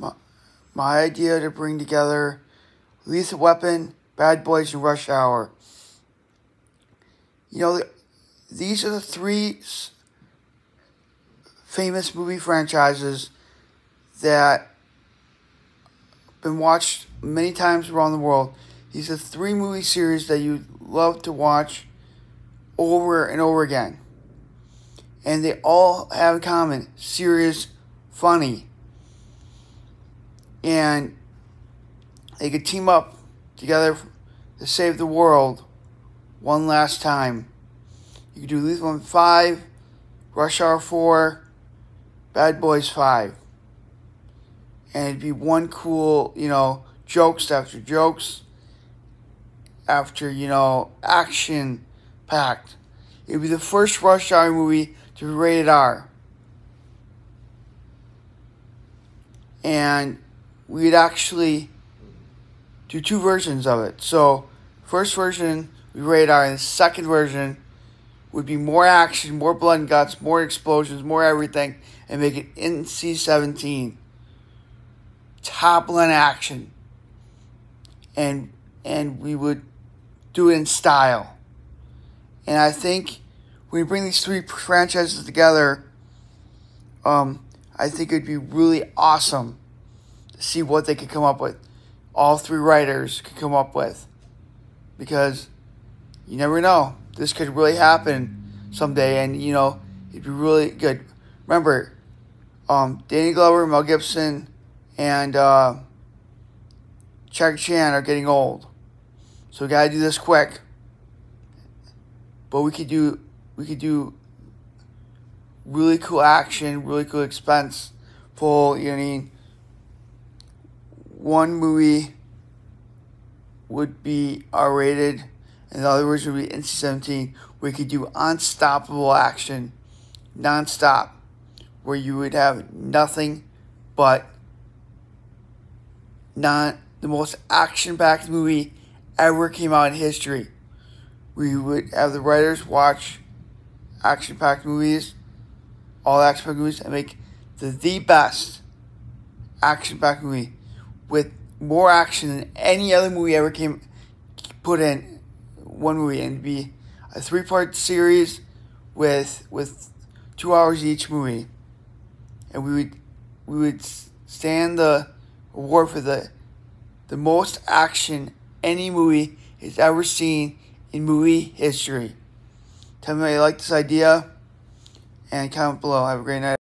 my, my idea to bring together Lethal Weapon, Bad Boys, and Rush Hour. You know, these are the three famous movie franchises that been watched many times around the world. These are three movie series that you love to watch over and over again. And they all have in common serious, funny. And they could team up together to save the world one last time. You could do Lethal 5, Rush Hour 4, Bad Boys 5. And it'd be one cool, you know, jokes after jokes after, you know, action packed. It'd be the first Rush Hour movie to be rated R. And we'd actually do two versions of it. So, first version we rated R, and the second version would be more action, more blood and guts, more explosions, more everything, and make it NC 17. Top line action. And and we would do it in style. And I think when we bring these three franchises together, um, I think it'd be really awesome see what they could come up with. All three writers could come up with. Because you never know. This could really happen someday, and you know, it'd be really good. Remember, um, Danny Glover, Mel Gibson, and uh, Jackie Chan are getting old. So we gotta do this quick. But we could do we could do really cool action, really cool expense full, you know I mean? One movie would be R rated and the other version would be NC seventeen, where you could do unstoppable action, nonstop, where you would have nothing but not the most action packed movie ever came out in history. We would have the writers watch action packed movies, all action packed movies, and make the, the best action packed movie with more action than any other movie ever came put in one movie and be a three part series with with two hours each movie. And we would we would stand the award for the the most action any movie has ever seen in movie history. Tell me how you like this idea and comment below. Have a great night.